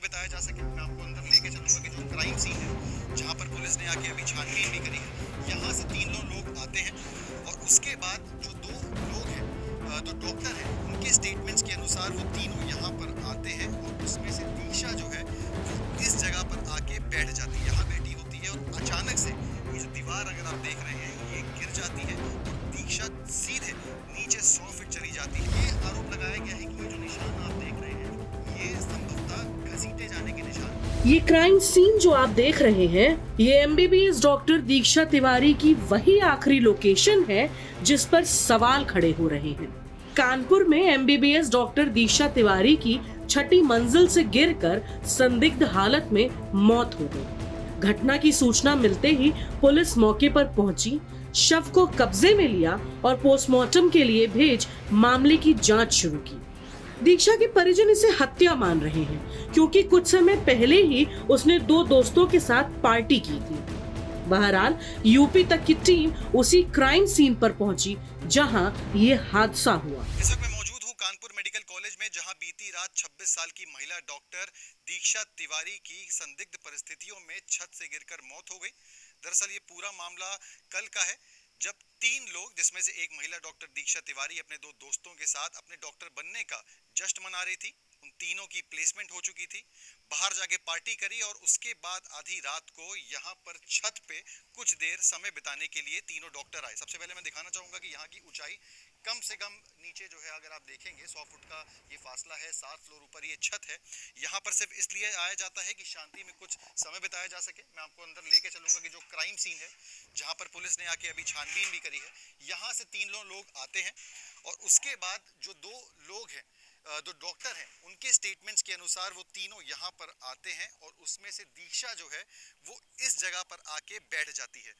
बताया जा सके, मैं आपको अंदर लेके चलूँगा कि जो क्राइम सीन है, जहाँ पर पुलिस ने आके अभी छानबीन भी करी है, यहाँ से तीन लोग लोग आते हैं और उसके बाद जो दो लोग हैं जो डॉक्टर हैं, उनके स्टेटमेंट्स के अनुसार वो तीनों यहाँ पर आते हैं और उसमें से दीक्षा जो है, वो इस जगह पर आके बैठ जाती है, यहाँ बैठी होती है और अचानक से ये दीवार अगर आप देख रहे हैं, ये गिर जाती है और दीक्षा सीधे नीचे सौ फीट ये क्राइम सीन जो आप देख रहे हैं, ये एमबीबीएस डॉक्टर दीक्षा तिवारी की वही आखिरी लोकेशन है जिस पर सवाल खड़े हो रहे हैं। कानपुर में एमबीबीएस डॉक्टर दीक्षा तिवारी की छठी मंजिल से गिरकर संदिग्ध हालत में मौत हो गई। घटना की सूचना मिलते ही पुलिस मौके पर पहुँची, शव को कब्जे में लिया और पोस्टमार्टम के लिए भेज मामले की जाँच शुरू की। दीक्षा के परिजन इसे हत्या मान रहे हैं, क्योंकि कुछ समय पहले ही उसने दो दोस्तों के साथ पार्टी की थी। बहरहाल, यूपी तक की टीम उसी क्राइम सीन पर पहुँची, जहाँ ये हादसा हुआ। मौजूद हूँ कानपुर मेडिकल कॉलेज में, जहाँ बीती रात 26 साल की महिला डॉक्टर दीक्षा तिवारी की संदिग्ध परिस्थितियों में छत से गिरकर मौत हो गई। दरअसल ये पूरा मामला कल का है। जब तीन लोग, जिसमें से एक महिला डॉक्टर दीक्षा तिवारी अपने दो दोस्तों के साथ अपने डॉक्टर बनने का जश्न मना रही थी, उन तीनों की प्लेसमेंट हो चुकी थी, बाहर जाके पार्टी करी और उसके बाद आधी रात को यहाँ पर छत पे कुछ देर समय बिताने के लिए तीनों डॉक्टर आए। सबसे पहले मैं दिखाना चाहूँगा कि यहाँ की ऊंचाई कम से कम नीचे जो है, अगर आप देखेंगे, सौ फुट का ये फासला है, सात फ्लोर ऊपर ये छत है। यहाँ पर सिर्फ़ इसलिए आया जाता है कि शांति में कुछ समय बिताया जा सके। मैं आपको अंदर लेके चलूँगा कि जो क्राइम सीन है, जहाँ पर पुलिस ने आके अभी छानबीन भी करी है। यहाँ से तीन लोग लोग आते हैं और उसके बाद जो दो लोग हैं जो डॉक्टर हैं, उनके स्टेटमेंट्स के अनुसार वो तीनों यहाँ पर आते हैं और उसमें से दीक्षा जो है, वो इस जगह पर आके बैठ जाती है।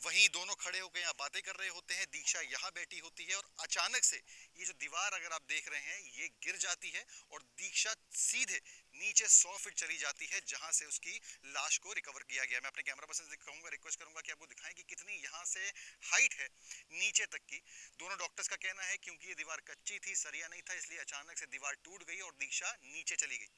वहीं दोनों खड़े होकर यहाँ बातें कर रहे होते हैं। दीक्षा यहाँ बैठी होती है और अचानक से ये जो दीवार अगर आप देख रहे हैं, ये गिर जाती है और दीक्षा सीधे नीचे सौ फीट चली जाती है, जहाँ से उसकी लाश को रिकवर किया गया। मैं अपने कैमरा पर्सन से कहूँगा रिक्वेस्ट करूँगा कि आपको दिखाएँ कि कितनी यहाँ से हाइट है, नीचे तक की। दोनों डॉक्टर्स का कहना है क्योंकि ये दीवार कच्ची थी, सरिया नहीं था, इसलिए अचानक से दीवार टूट गई और दीक्षा नीचे चली गई।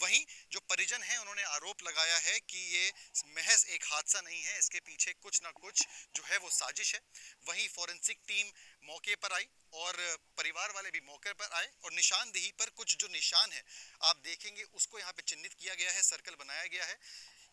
वहीं जो परिजन हैं, उन्होंने आरोप लगाया है कि ये महज एक हादसा नहीं है, इसके पीछे कुछ ना कुछ जो है वो साजिश है। वहीं फॉरेंसिक टीम मौके पर आई और परिवार वाले भी मौके पर आए और निशानदेही पर कुछ जो निशान है, आप देखेंगे, उसको यहाँ पे चिन्हित किया गया है सर्कल बनाया गया है।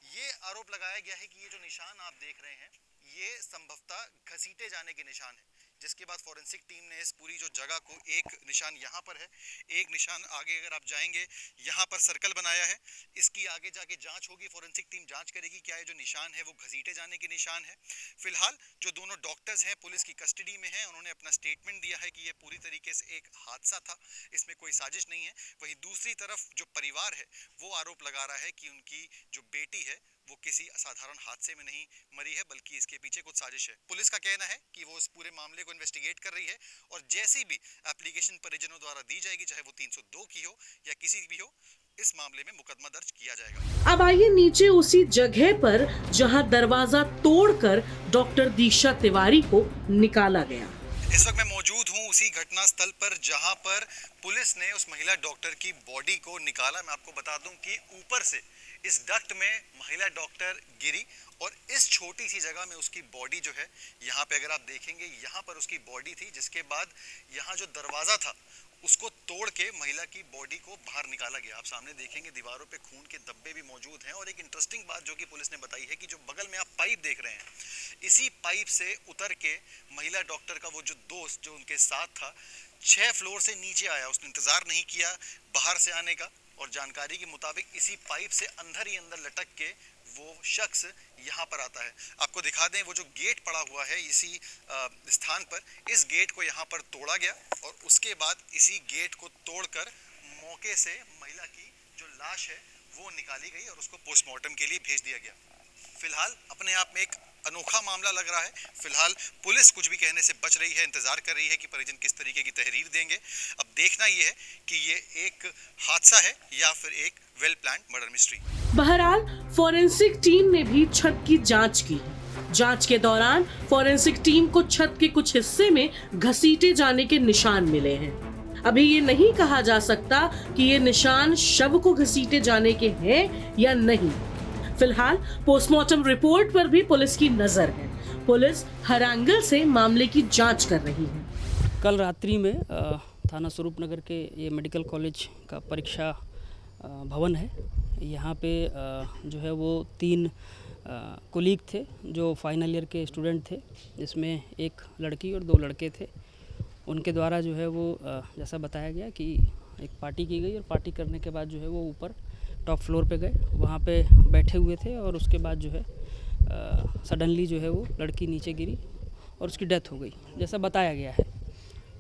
ये आरोप लगाया गया है कि ये जो निशान आप देख रहे हैं ये संभवतः घसीटे जाने के निशान है। जिसके बाद फॉरेंसिक टीम ने इस पूरी जो जगह को एक निशान यहाँ पर है, एक निशान आगे अगर आप जाएँगे, यहाँ पर सर्कल बनाया है। इसकी आगे जाके जाँच होगी फॉरेंसिक टीम जाँच करेगी क्या ये जो निशान है वो घसीटे जाने के निशान है। फ़िलहाल जो दोनों डॉक्टर्स हैं, पुलिस की कस्टडी में हैं, उन्होंने अपना स्टेटमेंट दिया है कि ये पूरी तरीके से एक हादसा था, इसमें कोई साजिश नहीं है। वहीं दूसरी तरफ़ जो परिवार है, वो आरोप लगा रहा है कि उनकी जो बेटी है वो किसी असाधारण हादसे में नहीं मरी है बल्कि इसके पीछे कुछ साजिश है। पुलिस का कहना है कि वो इस पूरे मामले को इन्वेस्टिगेट कर रही है और जैसी भी एप्लीकेशन परिजनों द्वारा दी जाएगी चाहे वो 302 की हो या किसी भी हो इस मामले में मुकदमा दर्ज किया जाएगा। अब आइए नीचे उसी जगह पर जहाँ दरवाज़ा तोड़कर डॉक्टर दीक्षा तिवारी को निकाला गया। इस वक्त मैं मौजूद हूँ उसी घटना स्थल पर जहाँ पर पुलिस ने उस महिला डॉक्टर की बॉडी को निकाला। मैं आपको बता दूँ कि ऊपर से इस डक्ट में महिला डॉक्टर गिरी और इस छोटी सी जगह में उसकी बॉडी जो है, यहाँ पे अगर आप देखेंगे, यहाँ पर उसकी बॉडी थी, जिसके बाद यहाँ जो दरवाज़ा था, उसको तोड़ के महिला की बॉडी को बाहर निकाला गया। आप सामने देखेंगे, दीवारों पे खून के धब्बे भी मौजूद हैं और एक इंटरेस्टिंग बात जो कि पुलिस ने बताई है कि जो बगल में आप पाइप देख रहे हैं, इसी पाइप से उतर के महिला डॉक्टर का वो जो दोस्त, जो उनके साथ था छः फ्लोर से नीचे आया। उसने इंतज़ार नहीं किया बाहर से आने का। और जानकारी के मुताबिक इसी पाइप से अंदर ही अंदर लटक के वो शख्स यहाँ पर आता है। आपको दिखा दें, वो जो गेट पड़ा हुआ है इसी स्थान पर, इस गेट को यहाँ पर तोड़ा गया और उसके बाद इसी गेट को तोड़कर मौके से महिला की जो लाश है वो निकाली गई और उसको पोस्टमार्टम के लिए भेज दिया गया। फ़िलहाल अपने आप में एक अनोखा मामला लग रहा है। फ़िलहाल पुलिस कुछ भी कहने से बच रही है, इंतज़ार कर रही है कि परिजन किस तरीके की तहरीर देंगे। अब देखना ये है कि ये एक हादसा है या फिर एक वेल प्लान मर्डर मिस्ट्री बहरहाल फॉरेंसिक टीम ने भी छत की जाँच की। जाँच के दौरान फोरेंसिक टीम को छत के कुछ हिस्से में घसीटे जाने के निशान मिले हैं। अभी ये नहीं कहा जा सकता कि ये निशान शव को घसीटे जाने के हैं या नहीं। फ़िलहाल पोस्टमार्टम रिपोर्ट पर भी पुलिस की नज़र है। पुलिस हर एंगल से मामले की जाँच कर रही है। कल रात्रि में थाना स्वरूप नगर के ये मेडिकल कॉलेज का परीक्षा भवन है। यहाँ पे जो है वो तीन कुलीग थे, जो फाइनल ईयर के स्टूडेंट थे। जिसमें एक लड़की और दो लड़के थे। उनके द्वारा जो है वो जैसा बताया गया कि एक पार्टी की गई और पार्टी करने के बाद जो है वो ऊपर टॉप फ्लोर पे गए, वहाँ पे बैठे हुए थे और उसके बाद जो है सडनली जो है वो लड़की नीचे गिरी और उसकी डेथ हो गई। जैसा बताया गया है,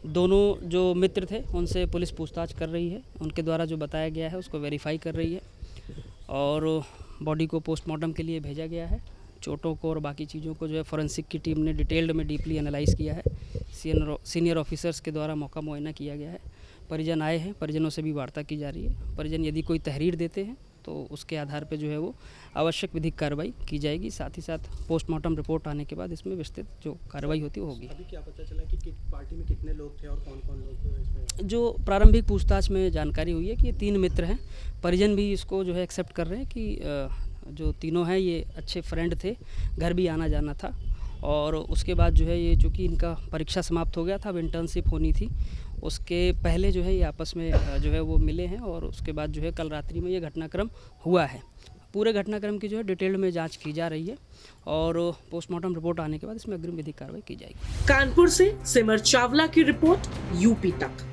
दोनों जो मित्र थे उनसे पुलिस पूछताछ कर रही है, उनके द्वारा जो बताया गया है उसको वेरीफाई कर रही है और बॉडी को पोस्टमार्टम के लिए भेजा गया है। चोटों को और बाकी चीज़ों को जो है फॉरेंसिक की टीम ने डिटेल्ड में डीपली एनालाइज किया है। सीनियर सीनियर ऑफिसर्स के द्वारा मौका मुआयना किया गया है। परिजन आए हैं परिजनों से भी वार्ता की जा रही है। परिजन यदि कोई तहरीर देते हैं तो उसके आधार पर जो है वो आवश्यक विधिक कार्रवाई की जाएगी। साथ ही साथ पोस्टमार्टम रिपोर्ट आने के बाद इसमें विस्तृत जो कार्रवाई होती है होगी। अभी क्या पता चला कि, कि पार्टी में कितने लोग थे और कौन कौन लोग थे जो प्रारंभिक पूछताछ में जानकारी हुई है कि ये तीन मित्र हैं। परिजन भी इसको जो है एक्सेप्ट कर रहे हैं कि जो तीनों हैं ये अच्छे फ्रेंड थे घर भी आना जाना था। और उसके बाद जो है ये चूँकि इनका परीक्षा समाप्त हो गया था, अब इंटर्नशिप होनी थी, उसके पहले जो है ये आपस में जो है वो मिले हैं और उसके बाद जो है कल रात्रि में ये घटनाक्रम हुआ है। पूरे घटनाक्रम की जो है डिटेल में जाँच की जा रही है और पोस्टमार्टम रिपोर्ट आने के बाद इसमें अग्रिम विधिक कार्रवाई की जाएगी। कानपुर से सिमर चावला की रिपोर्ट, यूपी तक।